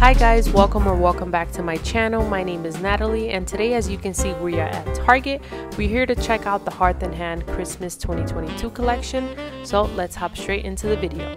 Hi guys, welcome or welcome back to my channel. My name is Nathali and today as you can see we are at Target. We're here to check out the Hearth and Hand Christmas 2022 collection. So let's hop straight into the video.